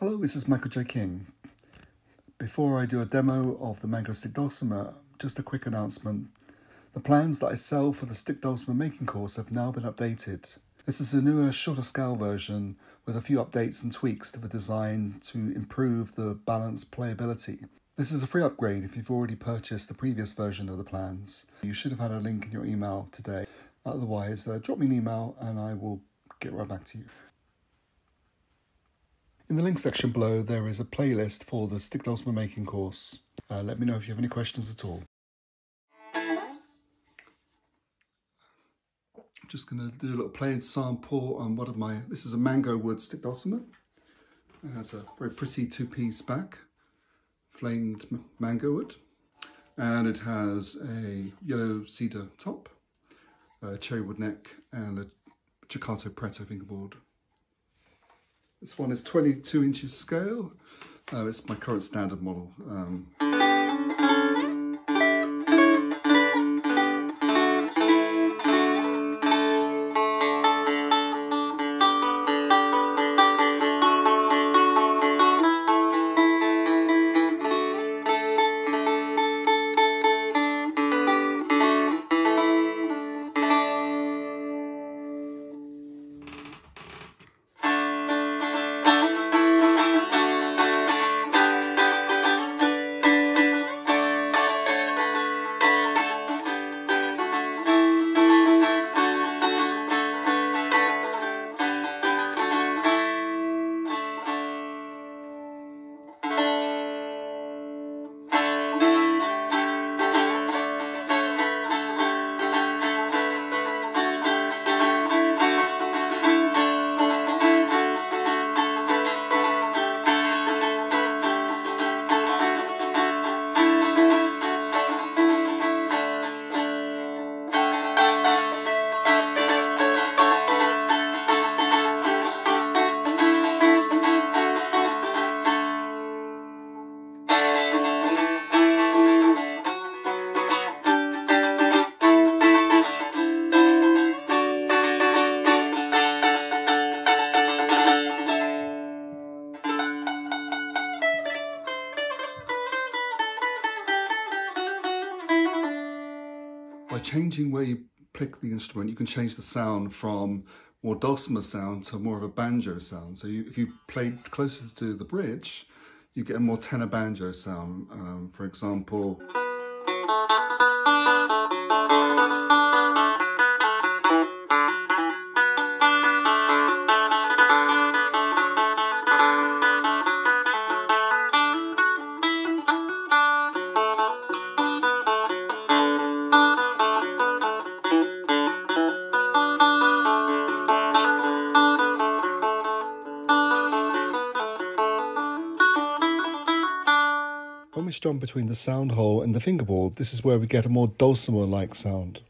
Hello, this is Michael J. King. Before I do a demo of the Mango Stick Dulcimer, just a quick announcement. The plans that I sell for the Stick Dulcimer making course have now been updated. This is a newer, shorter scale version with a few updates and tweaks to the design to improve the balance playability. This is a free upgrade if you've already purchased the previous version of the plans. You should have had a link in your email today. Otherwise, uh, drop me an email and I will get right back to you. In the link section below, there is a playlist for the Stick Dulcimer making course. Uh, let me know if you have any questions at all. I'm just going to do a little play and sample on one of my, this is a mango wood stick dulcimer. It has a very pretty two-piece back, flamed mango wood, and it has a yellow cedar top, a cherry wood neck, and a Ceccato Pretto fingerboard. This one is 22 inches scale. Uh, it's my current standard model. Um, by changing where you pick the instrument, you can change the sound from more dulcimer sound to more of a banjo sound. So you, if you play closer to the bridge, you get a more tenor banjo sound. Um, for example, When between the sound hole and the fingerboard, this is where we get a more dulcimer-like sound.